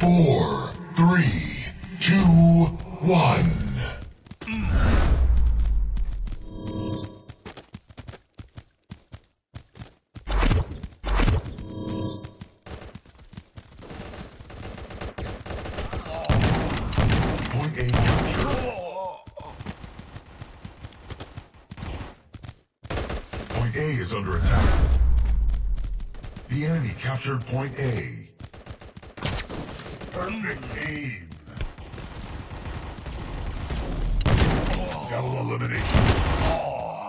Four, three, two, one. Point A. Point A is under attack. The enemy captured Point A. Perfect aim. Double elimination.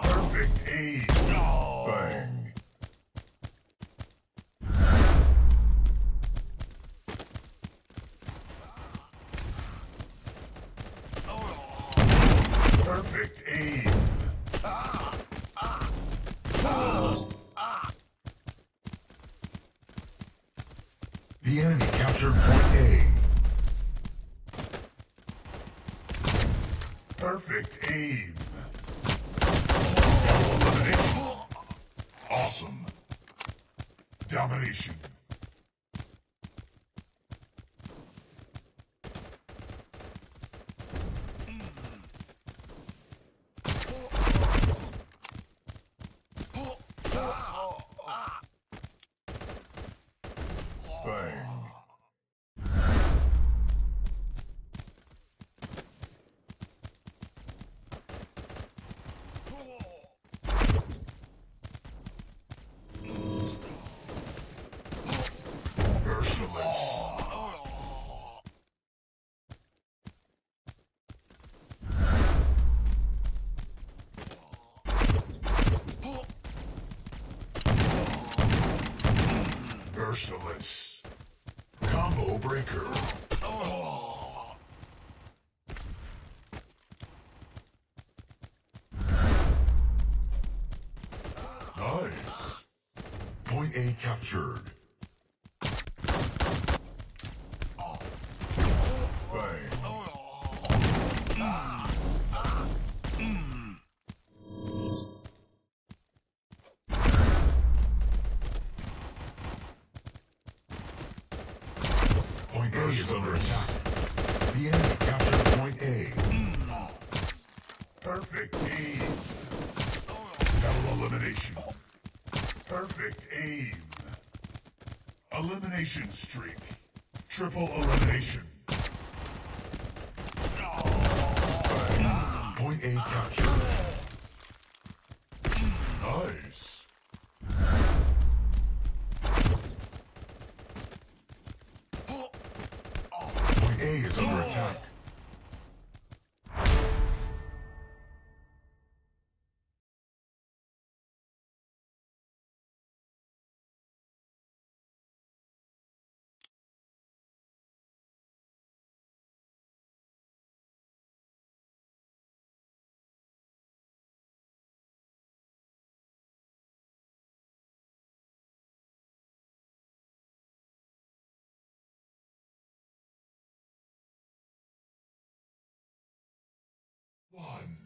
Perfect aim. Bang. Perfect aim. The enemy captured point A. Perfect aim. Awesome. Domination. Bang. Merciless. Combo breaker. Nice. Point A captured. A under attack. The enemy captured point A. Perfect aim. Double elimination. Perfect aim. Elimination streak. Triple elimination. Point A captured. One.